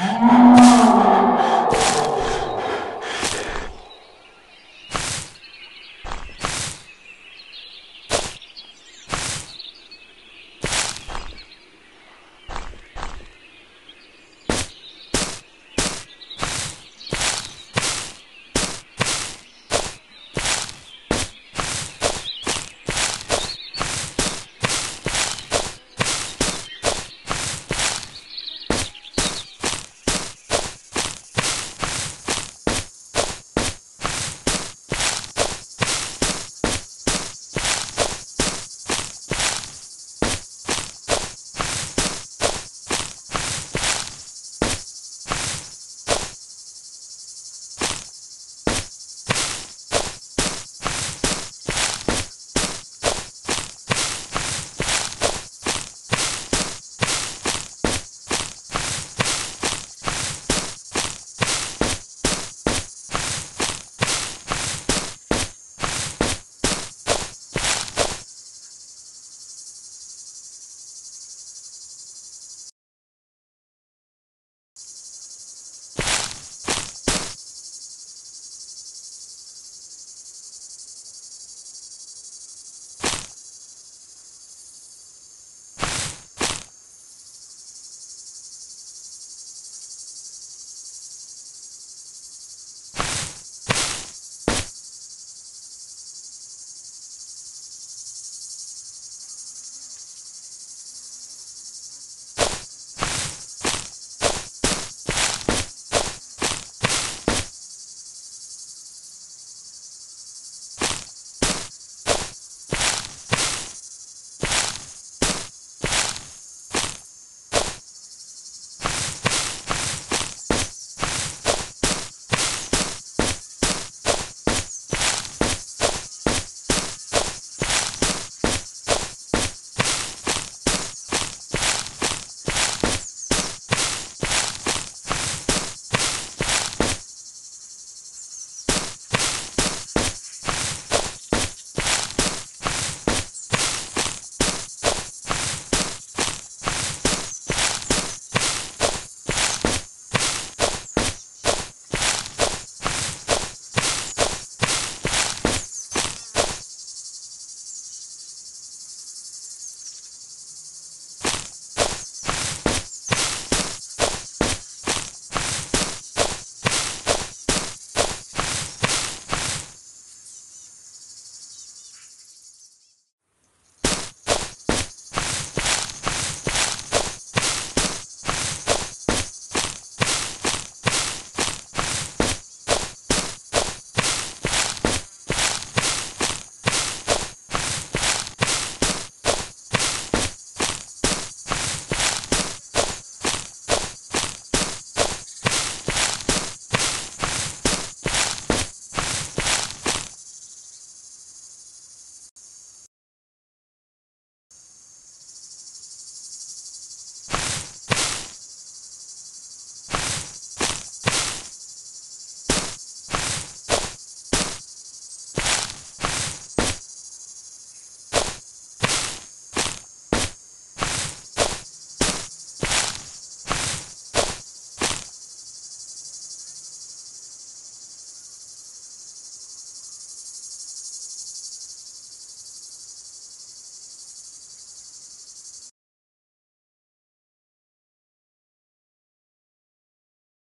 Ah!